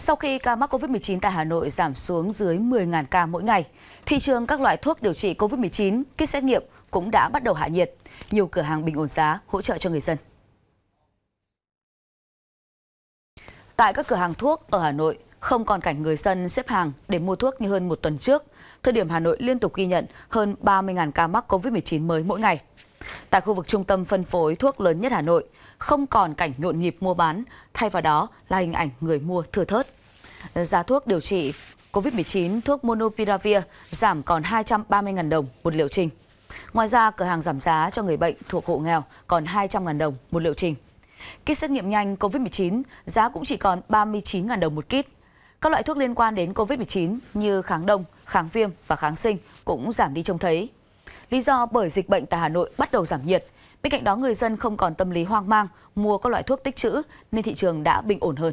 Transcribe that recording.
Sau khi ca mắc COVID-19 tại Hà Nội giảm xuống dưới 10.000 ca mỗi ngày, thị trường các loại thuốc điều trị COVID-19, kit xét nghiệm cũng đã bắt đầu hạ nhiệt. Nhiều cửa hàng bình ổn giá hỗ trợ cho người dân. Tại các cửa hàng thuốc ở Hà Nội, không còn cảnh người dân xếp hàng để mua thuốc như hơn một tuần trước. Thời điểm Hà Nội liên tục ghi nhận hơn 30.000 ca mắc COVID-19 mới mỗi ngày. Tại khu vực trung tâm phân phối thuốc lớn nhất Hà Nội, không còn cảnh nhộn nhịp mua bán, thay vào đó là hình ảnh người mua thừa thớt. Giá thuốc điều trị COVID-19 thuốc Monopiravir giảm còn 230.000 đồng một liệu trình. Ngoài ra, cửa hàng giảm giá cho người bệnh thuộc hộ nghèo còn 200.000 đồng một liệu trình. Kit xét nghiệm nhanh COVID-19 giá cũng chỉ còn 39.000 đồng một kit. Các loại thuốc liên quan đến COVID-19 như kháng đông, kháng viêm và kháng sinh cũng giảm đi trông thấy. Lý do bởi dịch bệnh tại Hà Nội bắt đầu giảm nhiệt. Bên cạnh đó, người dân không còn tâm lý hoang mang mua các loại thuốc tích trữ nên thị trường đã bình ổn hơn.